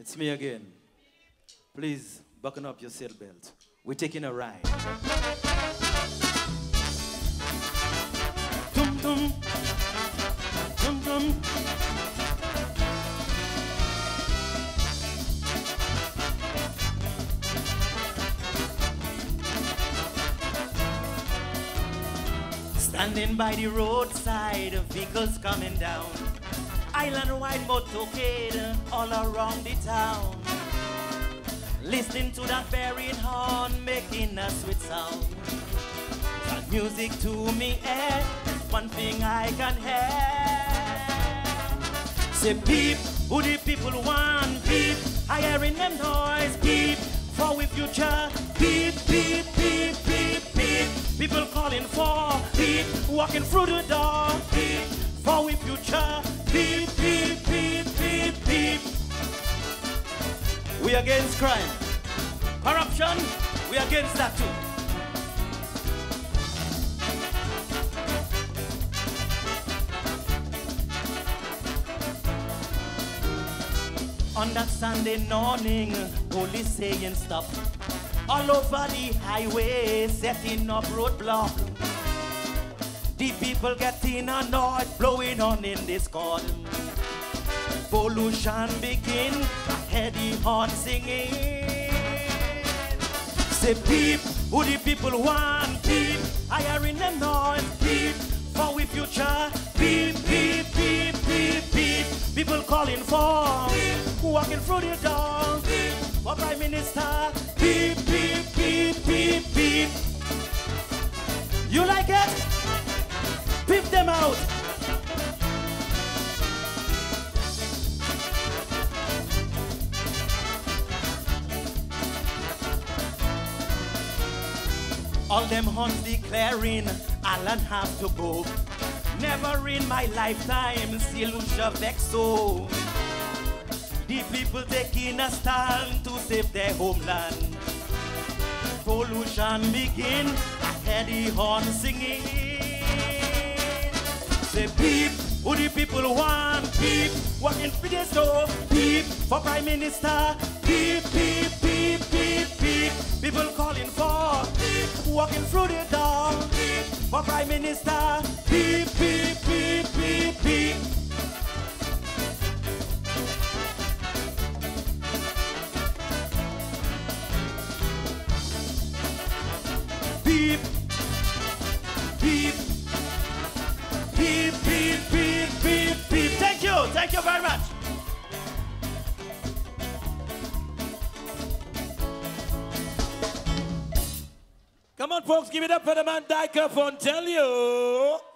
It's me again. Please buckle up your seatbelt. We're taking a ride. Standing by the roadside, vehicles coming down. Island-wide motorcade all around the town. Listening to that bearing horn making a sweet sound. That music to me, eh, one thing I can hear. Say peep, who the people want peep. I hearing them noise peep, for we future peep, peep, peep, peep, peep. People calling for peep, walking through the door peep, for we future We against crime, corruption, we against that too. On that Sunday morning, police saying stop. All over the highway, setting up roadblock. The people getting annoyed, blowing on in discord. Pollution begin, the horn singing. Say peep, who the people want peep. I hearing them noise peep, for we future peep, peep, peep, peep, peep. People calling for peep, walking through the door peep, for Prime Minister peep, peep, peep, peep, peep. You like it? Peep them out. All them horns declaring Allen have to go. Never in my lifetime see Lucia so. The people taking a stand to save their homeland. Pollution begin, I hear the horn singing. Say peep, who the people want peep, walking for the stove, peep, for Prime Minister, peep, peep, peep, peep, peep. People calling walking through the door, for Prime Minister, peep, peep, peep, peep, peep. Peep, peep, peep, peep, peep, peep, peep. Thank you, thank you very much. Come on, folks, give it up for the man Dycer Tell you.